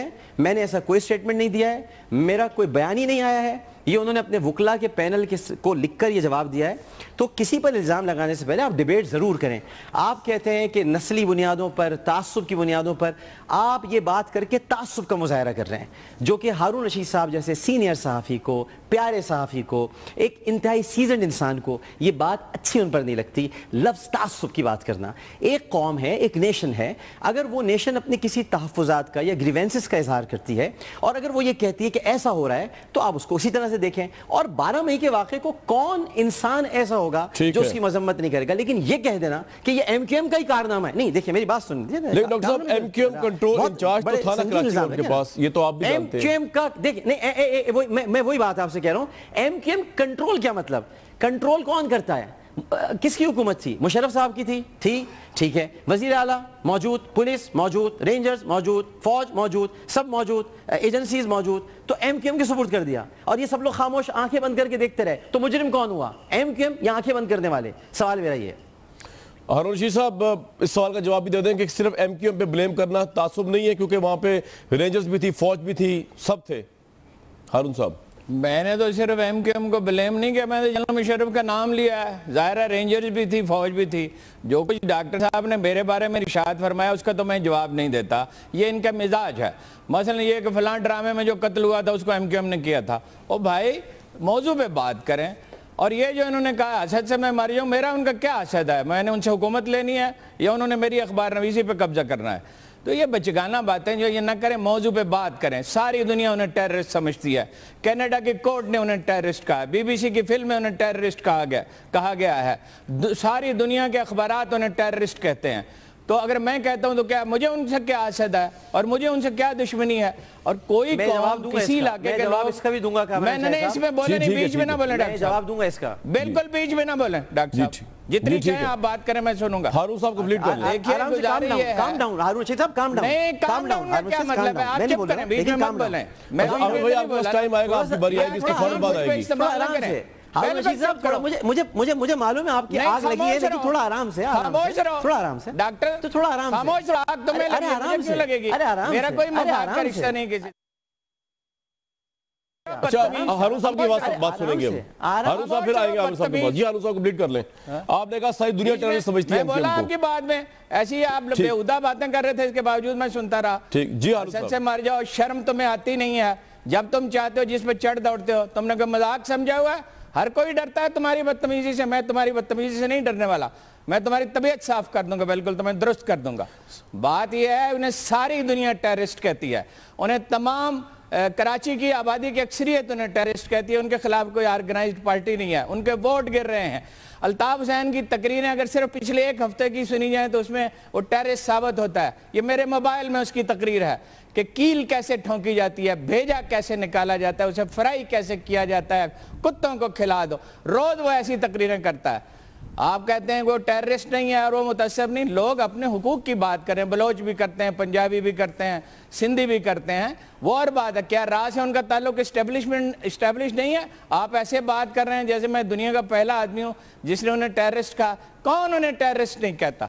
ہیں۔ میں نے ایسا کوئی سٹیٹمنٹ نہیں دیا ہے۔ میرا کوئی بیان ہی نہیں آیا ہے۔ یہ انہوں نے اپنے وکلا کے پینل کو لکھ کر یہ جواب دیا ہے۔ تو کسی پر الزام لگانے سے پہلے آپ ڈیبیٹ ضرور کریں۔ آپ کہتے ہیں کہ نسلی بنیادوں پر، تعصب کی بنیادوں پر آپ یہ بات کر کے تعصب کا مظاہرہ کر رہے ہیں۔ جو کہ ہارون رشید صاحب جیسے سینئر صحافی کو، پیارے صحافی کو، ایک انتہائی سیزنڈ انسان کو یہ بات اچھی ان پر نہیں لگتی۔ لفظ تعصب کی بات کرنا۔ ایک قوم ہے، ایک نیشن ہے۔ اگر وہ نیشن اپنے کسی تحفظات کا یا گریوینسز کا اظہار کرتی ہے اور اگر وہ یہ کہتی ہے کہ ایسا ہو رہا ہے تو آپ اس کو اسی طرح سے دیکھیں اور بارہ مئی کے واقعے کو کون انسان ایسا ہوگا جو اس کی مذمت نہیں کرے گا؟ لیکن یہ کہہ دینا کہ یہ ایم کیو ایم کا ہی کارنامہ ہے۔ نہیں دیکھیں میری بات سن لیکن ڈاکٹر صاحب M Q M control in charge تو تھا نا کراچی ان کے پاس یہ تو آپ بھی جانتے ہیں۔ ایم کیو ایم کا دیکھیں میں وہی بات آپ سے کہہ رہا ہوں۔ ایم کیو ایم کنٹرول کیا مطلب؟ کنٹرول کون کرتا ہے؟ کس کی حکومت تھی؟ مشرف صاحب کی تھی؟ تھی، ٹھیک ہے۔ وزیر اعلیٰ موجود، پولیس موجود، رینجرز موجود، فوج موجود، سب موجود، ایجنسیز موجود۔ تو ایم کیو ایم کے سپورٹ کر دیا؟ اور یہ سب لوگ خاموش آنکھیں بند کر کے دیکھتے رہے۔ تو مجرم کون ہوا؟ ایم کیو ایم یا آنکھیں بند کرنے والے؟ سوال میرا یہ ہارون رشید صاحب، اس سوال کا جواب بھی دے دیں کہ صرف ایم کیو ایم پہ بلیم کرنا تعصب نہیں ہے، کیونکہ وہاں پہ رینجرز بھی تھی، فوج بھی تھی، سب تھے۔ ہارون صاحب۔ میں نے تو صرف ایم کیو ایم کو بلیم نہیں کیا، میں نے جنرل مشرف کا نام لیا ہے۔ ظاہرہ رینجرز بھی تھی، فوج بھی تھی۔ جو کچھ ڈاکٹر صاحب نے میرے بارے میں رشاد فرمایا، اس کا تو میں جواب نہیں دیتا۔ یہ ان کا مزاج ہے۔ مثلا یہ کہ فلان ڈرامے میں جو قتل ہوا تھا، اس کو ایم کیو ایم نے کیا تھا۔ او بھائی، موضوع پہ بات کریں۔ اور یہ جو انہوں نے کہا حسد سے میں مر جاؤں، میرا ان کا کیا حسد ہے؟ میں نے ان سے حکومت لینی ہے یا انہوں نے میری اخبار نویسی پہ قبضہ کرنا ہے؟ تو یہ بچگانا باتیں جو یہ نہ کریں، موضوع پہ بات کریں۔ ساری دنیا انہیں ٹیررسٹ سمجھتی ہے۔ کینیڈا کی کورٹ نے انہیں ٹیررسٹ کہا، بی بی سی کی فلم میں انہیں ٹیررسٹ کہا گیا کہا گیا ہے۔ ساری دنیا کے اخبارات انہیں ٹیررسٹ کہتے ہیں۔ تو اگر میں کہتا ہوں تو کیا مجھے ان سے کیا حسد ہے؟ اور مجھے ان سے کیا دشمنی ہے؟ اور کوئی قوم کسی علاقے کے لوگ اس کا بھی دوں گا میں نے اس میں بولے نہیں بیچ میں نہ بولیں ڈاکٹر صاحب۔ جواب دوں گا اس کا۔ بالکل بیچ میں نہ بولیں ڈاکٹر صاحب۔ جتنی چاہیں آپ بات کریں میں سنوں گا۔ ہارون صاحب کمپلیٹ کر لیں دیکھیے گزاری یہ ہے۔ کام ڈاؤن ہارون رشید صاحب کام ڈاؤن نہیں کام ڈاؤن کا کیا مطلب ہے؟ آپ چپ کریں بیچ میں مت بولیں۔ میں آپ کو ٹائم آئے گا آپ کی باری آئے گی؟ اس کے فوراں بعد آئے گی تھوڑا مجھے معلوم ہے آپ کی آگ لگی ہے لیکن تھوڑا آرام سے تھوڑا آرام سے۔ ڈاکٹر تو تھوڑا آرام سے۔ خاموش رہو آگ تمہیں لگی ہے مجھے کیوں لگے گی؟ میرا کوئی مفاد کا رشتہ نہیں کسی اچھا ہارون صاحب کی بات سنیں گے ہارون صاحب پھر آئیں گے ہارون صاحب کے جی ہارون صاحب کمپلیٹ کر لیں۔ آپ نے کہا ساری دنیا سمجھتی ہے میں بولا آپ کی بات میں ایسی ہی آپ بےہودہ باتیں کر رہے تھے اس کے باوجود میں سنتا رہا۔ ٹھیک۔ جی ہارون صاحب سے مر جاؤ شرم تمہیں آتی نہیں ہے۔ جب تم چاہتے ہو جس پہ چڑھ دوڑتے ہو تم نے کوئی مذاق سمجھا ہوا ہے ہر کوئی ڈرتا ہے، تمہاری بدتمیزی سے، میں تمہاری بدتمیزی سے نہیں ڈرنے والا۔ میں تمہاری طبیعت صاف کر دوں گا، بالکل تمہیں درست کر دوں گا۔ بات یہ ہے، انہیں ساری دنیا ٹیرسٹ کہتی ہے۔ انہیں تمام کراچی کی آبادی کی اکثریت انہیں ٹیرسٹ کہتی ہے، ان کے خلاف کوئی آرگنائزڈ پارٹی نہیں ہے، ان کے ووٹ گر رہے ہیں۔ الطاف حسین کی تقریریں اگر صرف پچھلے ایک ہفتے کی سنی جائیں تو اس میں وہ ٹیرسٹ ثابت ہوتا ہے۔ یہ میرے موبائل میں اس کی تقریر ہے کہ کیل کیسے ٹھونکی جاتی ہے، بھیجا کیسے نکالا جاتا ہے، اسے فرائی کیسے کیا جاتا ہے، کتوں کو کھلا دو۔ روز وہ ایسی تقریریں کرتا ہے۔ آپ کہتے ہیں وہ ٹیررسٹ نہیں ہے اور وہ متصب نہیں، لوگ اپنے حقوق کی بات کریں، بلوچ بھی کرتے ہیں، پنجابی بھی کرتے ہیں، سندھی بھی کرتے ہیں۔ وہ اور بات ہے، کیا راز ہے ان کا تعلق اسٹیبلشمنٹ اسٹیبلش نہیں ہے؟ آپ ایسے بات کر رہے ہیں جیسے میں دنیا کا پہلا آدمی ہوں، جس نے انہیں ٹیررسٹ کہا۔ کون انہیں ٹیررسٹ نہیں کہتا؟